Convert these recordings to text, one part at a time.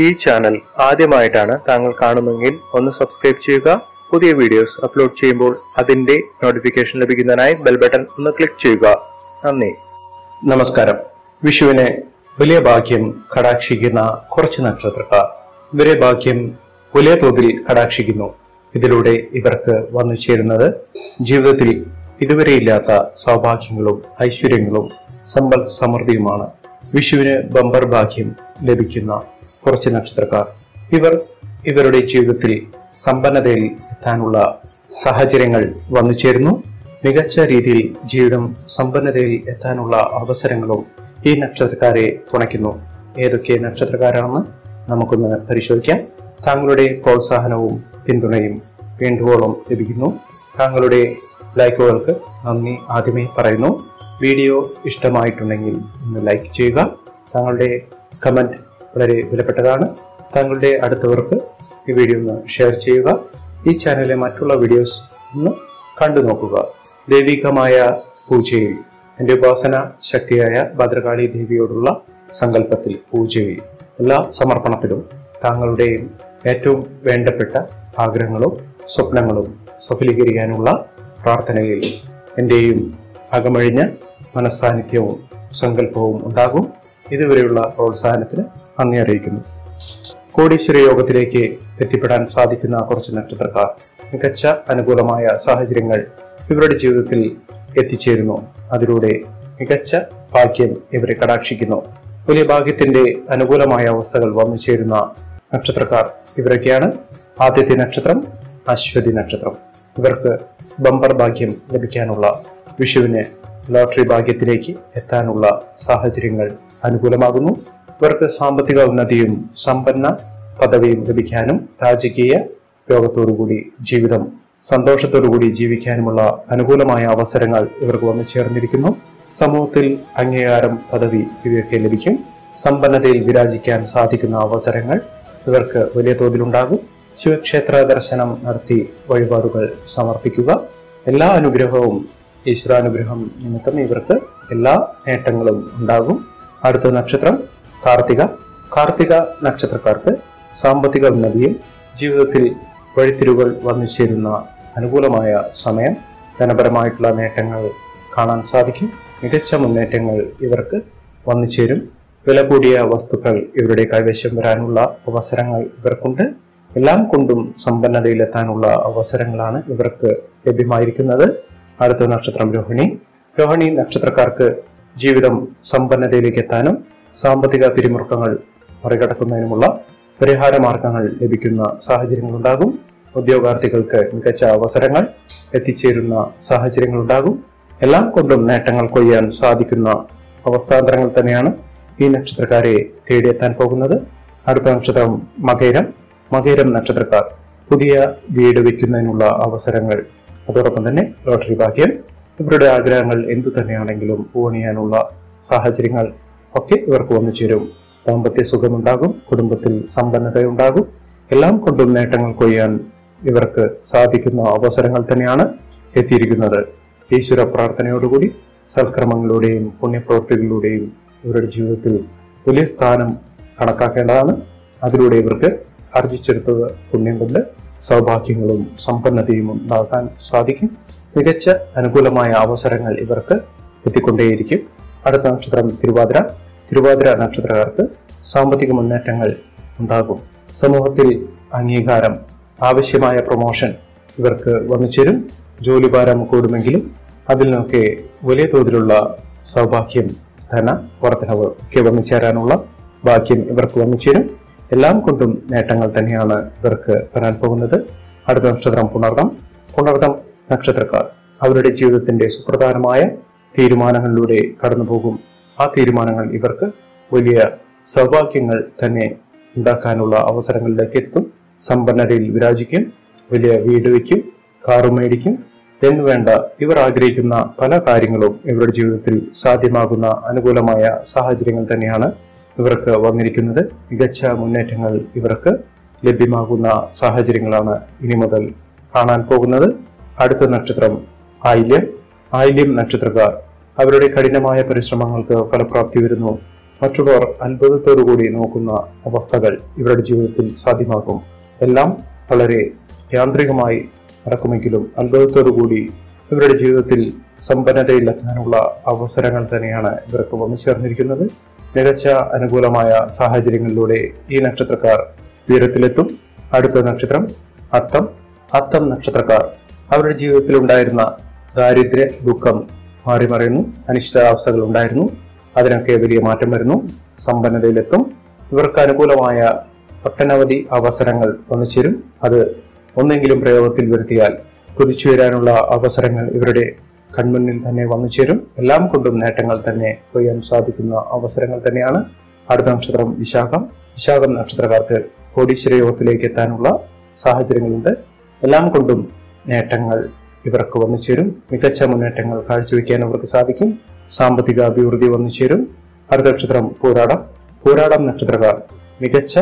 ഈ ചാനൽ ആദ്യമായിട്ടാണ് താങ്കൾ കാണുന്നതെങ്കിൽ ഒന്ന് സബ്സ്ക്രൈബ് ചെയ്യുക. പുതിയ വീഡിയോസ് അപ്ലോഡ് ചെയ്യുമ്പോൾ അതിന്റെ നോട്ടിഫിക്കേഷൻ ലഭിക്കുന്നതിനായി ബെൽ ബട്ടൺ ഒന്ന് ക്ലിക്ക് ചെയ്യുക. നന്ദി. നമസ്കാരം. വിഷുവിനെ വലിയ ഭാഗ്യം കടാക്ഷിക്കുന്ന കുറച്ച് നക്ഷത്രക്കാർ. ഇവരെ ഭാഗ്യം വലിയ തോതിൽ കടാക്ഷിക്കുന്നു. ഇതിലൂടെ ഇവർക്ക് വന്നു ചേരുന്നത് ജീവിതത്തിൽ ഇതുവരെ ഇല്ലാത്ത സൗഭാഗ്യങ്ങളും ഐശ്വര്യങ്ങളും സമ്പൽ സമൃദ്ധിയുമാണ്. വിഷുവിന് ബമ്പർ ഭാഗ്യം ലഭിക്കുന്ന കുറച്ച് നക്ഷത്രക്കാർ. ഇവർ ഇവരുടെ ജീവിതത്തിൽ സമ്പന്നതയിൽ എത്താനുള്ള സാഹചര്യങ്ങൾ വന്നു ചേരുന്നു. മികച്ച രീതിയിൽ ജീവിതം സമ്പന്നതയിൽ എത്താനുള്ള അവസരങ്ങളും ഈ നക്ഷത്രക്കാരെ തുണയ്ക്കുന്നു. ഏതൊക്കെ നക്ഷത്രക്കാരാണെന്ന് നമുക്കൊന്ന് പരിശോധിക്കാം. താങ്കളുടെ പ്രോത്സാഹനവും പിന്തുണയും വേണ്ടുവോളം ലഭിക്കുന്നു. താങ്കളുടെ ലൈക്കുകൾക്ക് നന്ദി ആദ്യമേ പറയുന്നു. വീഡിയോ ഇഷ്ടമായിട്ടുണ്ടെങ്കിൽ ഒന്ന് ലൈക്ക് ചെയ്യുക. താങ്കളുടെ കമന്റ് വളരെ വിലപ്പെട്ടതാണ്. താങ്കളുടെ അടുത്തവർക്ക് ഈ വീഡിയോ ഒന്ന് ഷെയർ ചെയ്യുക. ഈ ചാനലിലെ മറ്റുള്ള വീഡിയോസ് ഒന്ന് കണ്ടു നോക്കുക. ദൈവികമായ പൂജയിൽ എന്റെ ഉപാസന ശക്തിയായ ഭദ്രകാളി ദേവിയോടുള്ള സങ്കല്പത്തിൽ പൂജയിൽ എല്ലാ സമർപ്പണത്തിലും താങ്കളുടെയും ഏറ്റവും വേണ്ടപ്പെട്ട ആഗ്രഹങ്ങളും സ്വപ്നങ്ങളും സഫലീകരിക്കാനുള്ള പ്രാർത്ഥനയിൽ എന്റെയും അകമഴിഞ്ഞ മനസ്സാന്നിധ്യവും സങ്കല്പവും ഉണ്ടാകും. ഇതുവരെയുള്ള പ്രോത്സാഹനത്തിന് നന്ദി അറിയിക്കുന്നു. കോടീശ്വര യോഗത്തിലേക്ക് എത്തിപ്പെടാൻ സാധിക്കുന്ന കുറച്ച് നക്ഷത്രക്കാർ മികച്ച അനുകൂലമായ സാഹചര്യങ്ങൾ ഇവരുടെ ജീവിതത്തിൽ എത്തിച്ചേരുന്നു. അതിലൂടെ മികച്ച ഭാഗ്യം ഇവരെ കടാക്ഷിക്കുന്നു. വലിയ ഭാഗ്യത്തിന്റെ അനുകൂലമായ അവസ്ഥകൾ വന്നു ചേരുന്ന നക്ഷത്രക്കാർ ഇവരൊക്കെയാണ്. ആദ്യത്തെ നക്ഷത്രം അശ്വതി നക്ഷത്രം. ഇവർക്ക് ബമ്പർ ഭാഗ്യം ലഭിക്കാനുള്ള വിഷുവിന് ലോട്ടറി ഭാഗ്യത്തിലേക്ക് എത്താനുള്ള സാഹചര്യങ്ങൾ അനുകൂലമാകുന്നു. ഇവർക്ക് സാമ്പത്തിക ഉന്നതിയും സമ്പന്ന പദവിയും ലഭിക്കാനും രാജകീയ യോഗത്തോടുകൂടി ജീവിതം സന്തോഷത്തോടുകൂടി ജീവിക്കാനുമുള്ള അനുകൂലമായ അവസരങ്ങൾ ഇവർക്ക് വന്നു ചേർന്നിരിക്കുന്നു. സമൂഹത്തിൽ അംഗീകാരം പദവി ഇവയൊക്കെ ലഭിക്കും. സമ്പന്നതയിൽ വിരാജിക്കാൻ സാധിക്കുന്ന അവസരങ്ങൾ ഇവർക്ക് വലിയ തോതിലുണ്ടാകും. ശിവക്ഷേത്ര ദർശനം നടത്തി വഴിപാടുകൾ സമർപ്പിക്കുക. എല്ലാ അനുഗ്രഹവും ഈശ്വരാനുഗ്രഹം നിമിത്തം ഇവർക്ക് എല്ലാ നേട്ടങ്ങളും ഉണ്ടാകും. അടുത്ത നക്ഷത്രം കാർത്തിക. കാർത്തിക നക്ഷത്രക്കാർക്ക് സാമ്പത്തിക ഉന്നതിയും ജീവിതത്തിൽ വഴിത്തിരിവുകൾ വന്നു ചേരുന്ന അനുകൂലമായ സമയം. ധനപരമായിട്ടുള്ള നേട്ടങ്ങൾ കാണാൻ സാധിക്കും. മികച്ച മുന്നേറ്റങ്ങൾ ഇവർക്ക് വന്നു ചേരും. വില കൂടിയ വസ്തുക്കൾ ഇവരുടെ കൈവശം വരാനുള്ള അവസരങ്ങൾ ഇവർക്കുണ്ട്. എല്ലാം കൊണ്ടും സമ്പന്നതയിലെത്താനുള്ള അവസരങ്ങളാണ് ഇവർക്ക് ലഭ്യമായിരിക്കുന്നത്. അടുത്ത നക്ഷത്രം രോഹിണി. രോഹിണി നക്ഷത്രക്കാർക്ക് ജീവിതം സമ്പന്നതയിലേക്ക് എത്താനും സാമ്പത്തിക പിരിമുറുക്കങ്ങൾ മറികടക്കുന്നതിനുമുള്ള പരിഹാര മാർഗങ്ങൾ ലഭിക്കുന്ന സാഹചര്യങ്ങൾ ഉണ്ടാകും ഉദ്യോഗാർത്ഥികൾക്ക് മികച്ച അവസരങ്ങൾ എത്തിച്ചേരുന്ന സാഹചര്യങ്ങൾ ഉണ്ടാകും എല്ലാം കൊണ്ടും നേട്ടങ്ങൾ കൊയ്യാൻ സാധിക്കുന്ന അവസ്ഥാന്തരങ്ങൾ തന്നെയാണ് ഈ നക്ഷത്രക്കാരെ തേടിയെത്താൻ പോകുന്നത്. അടുത്ത നക്ഷത്രം മകേരം. മകേരം നക്ഷത്രക്കാർ പുതിയ വീട് വയ്ക്കുന്നതിനുള്ള അവസരങ്ങൾ അതോടൊപ്പം തന്നെ ലോട്ടറി ഭാഗ്യം ഇവരുടെ ആഗ്രഹങ്ങൾ എന്തു തന്നെയാണെങ്കിലും ഊണിയാനുള്ള സാഹചര്യങ്ങൾ ഒക്കെ ഇവർക്ക് വന്നു ചേരും. ദാമ്പത്യ സുഖമുണ്ടാകും കുടുംബത്തിൽ സമ്പന്നതയുണ്ടാകും. എല്ലാം കൊണ്ടും നേട്ടങ്ങൾ കൊയ്യാൻ ഇവർക്ക് സാധിക്കുന്ന അവസരങ്ങൾ തന്നെയാണ് എത്തിയിരിക്കുന്നത്. ഈശ്വര പ്രാർത്ഥനയോടുകൂടി സൽക്രമങ്ങളിലൂടെയും പുണ്യപ്രവൃത്തികളിലൂടെയും ഇവരുടെ ജീവിതത്തിൽ വലിയ സ്ഥാനം കണക്കാക്കേണ്ടതാണ്. അതിലൂടെ ഇവർക്ക് ആർജിച്ചെടുത്തത് പുണ്യം കൊണ്ട് സൗഭാഗ്യങ്ങളും സമ്പന്നതയും ഉണ്ടാകാൻ സാധിക്കും. മികച്ച അനുകൂലമായ അവസരങ്ങൾ ഇവർക്ക് എത്തിക്കൊണ്ടേയിരിക്കും. അടുത്ത നക്ഷത്രം തിരുവാതിര. തിരുവാതിര നക്ഷത്രക്കാർക്ക് സാമ്പത്തിക മുന്നേറ്റങ്ങൾ ഉണ്ടാകും. സമൂഹത്തിൽ അംഗീകാരം ആവശ്യമായ പ്രൊമോഷൻ ഇവർക്ക് വന്നു ചേരും ജോലിഭാരം കൂടുമെങ്കിലും അതിൽ നിന്നൊക്കെ വലിയ തോതിലുള്ള സൗഭാഗ്യം ധന വർധനവ് ഒക്കെ വന്നു ചേരാനുള്ള ഭാഗ്യം ഇവർക്ക് വന്നു ചേരും എല്ലാം കൊണ്ടും നേട്ടങ്ങൾ തന്നെയാണ് ഇവർക്ക് വരാൻ പോകുന്നത്. അടുത്ത നക്ഷത്രം പുണർദം. പുണർദം നക്ഷത്രക്കാർ അവരുടെ ജീവിതത്തിന്റെ സുപ്രധാനമായ തീരുമാനങ്ങളിലൂടെ കടന്നുപോകും. ആ തീരുമാനങ്ങൾ ഇവർക്ക് വലിയ സൗഭാഗ്യങ്ങൾ തന്നെ ഉണ്ടാക്കാനുള്ള അവസരങ്ങളിലേക്ക് എത്തും. സമ്പന്നതയിൽ വിരാജിക്കും വലിയ വീട് വയ്ക്കും കാറ് മേടിക്കും. എന്ന് വേണ്ട ഇവർ ആഗ്രഹിക്കുന്ന പല കാര്യങ്ങളും ഇവരുടെ ജീവിതത്തിൽ സാധ്യമാകുന്ന അനുകൂലമായ സാഹചര്യങ്ങൾ തന്നെയാണ് ഇവർക്ക് വന്നിരിക്കുന്നത് മികച്ച മുന്നേറ്റങ്ങൾ ഇവർക്ക് ലഭ്യമാകുന്ന സാഹചര്യങ്ങളാണ് ഇനി മുതൽ കാണാൻ പോകുന്നത്. അടുത്ത നക്ഷത്രം ആയില്യം. ആയില്യം നക്ഷത്രക്കാർ അവരുടെ കഠിനമായ പരിശ്രമങ്ങൾക്ക് ഫലപ്രാപ്തി വരുന്നു. മറ്റുള്ളവർ അത്ഭുതത്തോടുകൂടി നോക്കുന്ന അവസ്ഥകൾ ഇവരുടെ ജീവിതത്തിൽ സാധ്യമാകും. എല്ലാം വളരെ യാന്ത്രികമായി നടക്കുമെങ്കിലും അത്ഭുതത്തോടുകൂടി ഇവരുടെ ജീവിതത്തിൽ സമ്പന്നതയിലെത്താനുള്ള അവസരങ്ങൾ തന്നെയാണ് ഇവർക്ക് വന്നു ചേർന്നിരിക്കുന്നത്. മികച്ച അനുകൂലമായ സാഹചര്യങ്ങളിലൂടെ ഈ നക്ഷത്രക്കാർ ഉയരത്തിലെത്തും. അടുത്ത നക്ഷത്രം അത്തം. അത്തം നക്ഷത്രക്കാർ അവരുടെ ജീവിതത്തിൽ ഉണ്ടായിരുന്ന ദാരിദ്ര്യ ദുഃഖം മാറി മറയുന്നു അനിശ്ചിതാവസ്ഥകൾ ഉണ്ടായിരുന്നു. അതിനൊക്കെ വലിയ മാറ്റം വരുന്നു. സമ്പന്നതയിലെത്തും. ഇവർക്ക് അനുകൂലമായ ഒട്ടനവധി അവസരങ്ങൾ വന്നു ചേരും അത് ഒന്നെങ്കിലും പ്രയോഗത്തിൽ വരുത്തിയാൽ കുതിച്ചുയരാനുള്ള അവസരങ്ങൾ ഇവരുടെ കൺമുന്നിൽ തന്നെ വന്നു ചേരും. എല്ലാം കൊണ്ടും നേട്ടങ്ങൾ തന്നെ കൊയ്യാൻ സാധിക്കുന്ന അവസരങ്ങൾ തന്നെയാണ് അടുത്ത നക്ഷത്രം വിശാഖം. വിശാഖം നക്ഷത്രക്കാർക്ക് കോടീശ്വര യോഗത്തിലേക്ക് എത്താനുള്ള സാഹചര്യങ്ങളുണ്ട്. എല്ലാം കൊണ്ടും നേട്ടങ്ങൾ ഇവർക്ക് വന്നു ചേരും. മികച്ച മുന്നേറ്റങ്ങൾ കാഴ്ചവെക്കാൻ അവർക്ക് സാധിക്കും. സാമ്പത്തിക അഭിവൃദ്ധി വന്നു ചേരും. അടുത്ത നക്ഷത്രം പോരാടം. പോരാടം നക്ഷത്രക്കാർ മികച്ച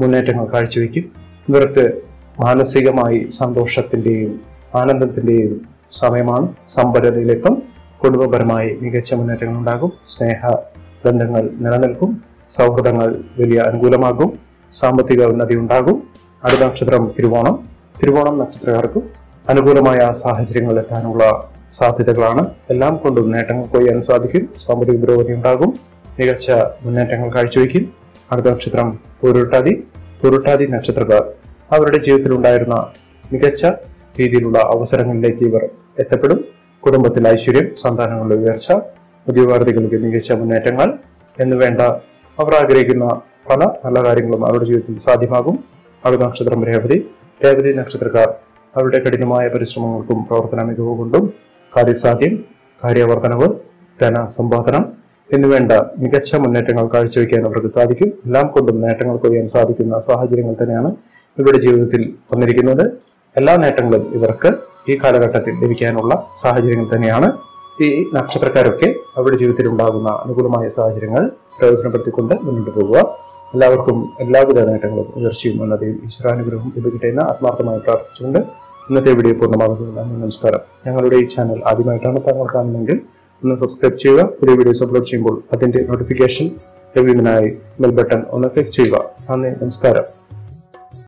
മുന്നേറ്റങ്ങൾ കാഴ്ചവെക്കും. ഇവർക്ക് മാനസികമായി സന്തോഷത്തിന്റെയും ആനന്ദത്തിന്റെയും സമയമാണ്. സമ്പന്നതയിലെത്തും കുടുംബപരമായി മികച്ച മുന്നേറ്റങ്ങൾ ഉണ്ടാകും സ്നേഹ ബന്ധങ്ങൾ നിലനിൽക്കും. സൗഹൃദങ്ങൾ വലിയ അനുകൂലമാകും. സാമ്പത്തിക ഉന്നതി ഉണ്ടാകും. അടുത്ത നക്ഷത്രം തിരുവോണം. തിരുവോണം നക്ഷത്രക്കാർക്കും അനുകൂലമായ സാഹചര്യങ്ങൾ എത്താനുള്ള സാധ്യതകളാണ്. എല്ലാം കൊണ്ടും നേട്ടങ്ങൾ കൊയ്യാൻ സാധിക്കും. സാമ്പത്തിക പുരോഗതി ഉണ്ടാകും. മികച്ച മുന്നേറ്റങ്ങൾ കാഴ്ചവെക്കും. അടുത്ത നക്ഷത്രം പൂരുട്ടാതി. പൂരുട്ടാതി നക്ഷത്രക്കാർ അവരുടെ ജീവിതത്തിലുണ്ടായിരുന്ന മികച്ച രീതിയിലുള്ള അവസരങ്ങളിലേക്ക് ഇവർ എത്തപ്പെടും. കുടുംബത്തിൽ ഐശ്വര്യം സന്താനങ്ങളുടെ ഉയർച്ച ഉദ്യോഗാർത്ഥികൾക്ക് മികച്ച മുന്നേറ്റങ്ങൾ എന്നുവേണ്ട അവർ ആഗ്രഹിക്കുന്ന പല നല്ല കാര്യങ്ങളും അവരുടെ ജീവിതത്തിൽ സാധ്യമാകും. അവിടെ നക്ഷത്രം രേവതി. രേവതി നക്ഷത്രക്കാർ അവരുടെ കഠിനമായ പരിശ്രമങ്ങൾക്കും പ്രവർത്തന മികവ് കൊണ്ടും കാര്യസാധ്യം കാര്യവർദ്ധനവ് ധന സമ്പാദനം എന്നുവേണ്ട മികച്ച മുന്നേറ്റങ്ങൾ കാഴ്ചവെക്കാൻ അവർക്ക് സാധിക്കും. എല്ലാം കൊണ്ടും നേട്ടങ്ങൾ കൊയ്യാൻ സാധിക്കുന്ന സാഹചര്യങ്ങൾ തന്നെയാണ് ഇവരുടെ ജീവിതത്തിൽ വന്നിരിക്കുന്നത്. എല്ലാ നേട്ടങ്ങളും ഇവർക്ക് ഈ കാലഘട്ടത്തിൽ ലഭിക്കാനുള്ള സാഹചര്യങ്ങൾ തന്നെയാണ് ഈ നക്ഷത്രക്കാരൊക്കെ അവരുടെ ജീവിതത്തിൽ ഉണ്ടാകുന്ന അനുകൂലമായ സാഹചര്യങ്ങൾ പ്രയോജനപ്പെടുത്തിക്കൊണ്ട് മുന്നോട്ട് പോകുക. എല്ലാവർക്കും എല്ലാവിധ നേട്ടങ്ങളും ഉയർച്ചയും ഉന്നതയും ഈശ്വരാനുഗ്രഹവും ലഭിക്കട്ടെ എന്ന് ആത്മാർത്ഥമായി പ്രാർത്ഥിച്ചുകൊണ്ട് ഇന്നത്തെ വീഡിയോ പൂർണമാകുന്നു നന്ദി നമസ്കാരം. ഞങ്ങളുടെ ഈ ചാനൽ ആദ്യമായിട്ടാണ് താങ്കൾ കാണുന്നതെങ്കിൽ ഒന്ന് സബ്സ്ക്രൈബ് ചെയ്യുക. പുതിയ വീഡിയോസ് അപ്ലോഡ് ചെയ്യുമ്പോൾ അതിന്റെ നോട്ടിഫിക്കേഷൻ ലഭിക്കുന്നതിനായി ബെൽ ബട്ടൺ ഒന്ന് ക്ലിക്ക് ചെയ്യുക. നന്ദി നമസ്കാരം.